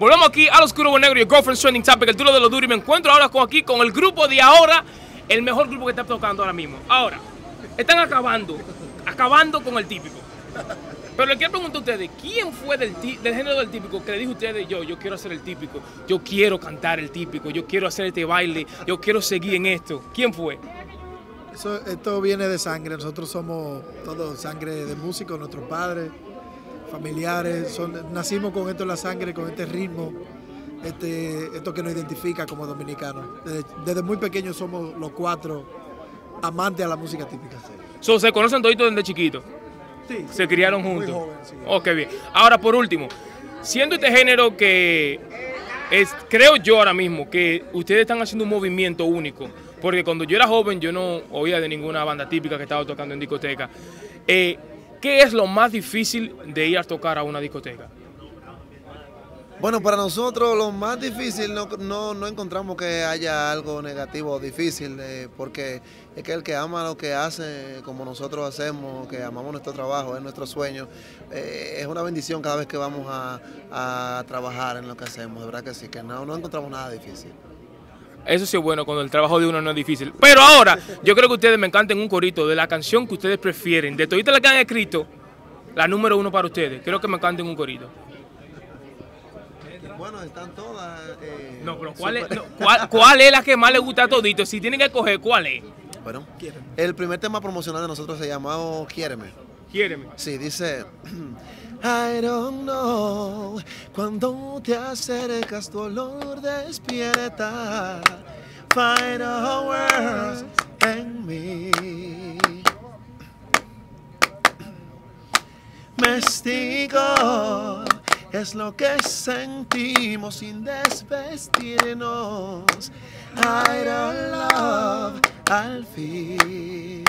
Volvemos aquí a los Oscuro Negro y el Girlfriend Trending Topic, el duro de los duros. Y me encuentro ahora con aquí con el grupo de ahora, el mejor grupo que está tocando ahora mismo. Ahora, están acabando, acabando con el típico. Pero le quiero preguntar a ustedes, ¿quién fue del, del género del típico que le dijo a ustedes, yo, yo quiero hacer el típico, yo quiero cantar el típico, yo quiero hacer este baile, yo quiero seguir en esto? ¿Quién fue? Eso- esto viene de sangre, nosotros somos todos sangre de músicos, nuestros padres, familiares, son- nacimos con esto en la sangre, con este ritmo, este, esto que nos identifica como dominicanos. Desde, desde muy pequeños somos los cuatro amantes a la música típica. So, se conocen toditos desde chiquitos. Sí, Se criaron muy juntos. joven, sí. Ok, bien. Ahora, por último, siendo este género que es, creo yo ahora mismo que ustedes están haciendo un movimiento único, porque cuando yo era joven yo no oía de ninguna banda típica que estaba tocando en discoteca. Eh, ¿Qué es lo más difícil de ir a tocar a una discoteca? Bueno, para nosotros lo más difícil no, no, no encontramos que haya algo negativo o difícil, eh, porque es que el que ama lo que hace, como nosotros hacemos, que amamos nuestro trabajo, es nuestro sueño, eh, es una bendición cada vez que vamos a, a trabajar en lo que hacemos, de verdad que sí, que no, no encontramos nada difícil. Eso sí es bueno cuando el trabajo de uno no es difícil. Pero ahora, yo creo que ustedes me encanten un corito de la canción que ustedes prefieren. De toditas las que han escrito, la número uno para ustedes. Creo que me canten un corito. Bueno, están todas... eh, No, pero ¿cuál es, super- no, ¿cuál, cuál es la que más les gusta a toditos? Si tienen que escoger, ¿cuál es? Bueno, el primer tema promocional de nosotros se llamó Quiéreme. Quiéreme. Sí, dice. I don't know. Cuando te acercas, tu olor despierta. Fireworks en mí. Mestigo es lo que sentimos sin desvestirnos. I don't love al fin.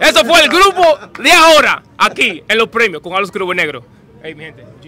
Eso fue el grupo de ahora, aquí en los premios con Carlos Cruz Negro. Hey, mi gente, muchísimas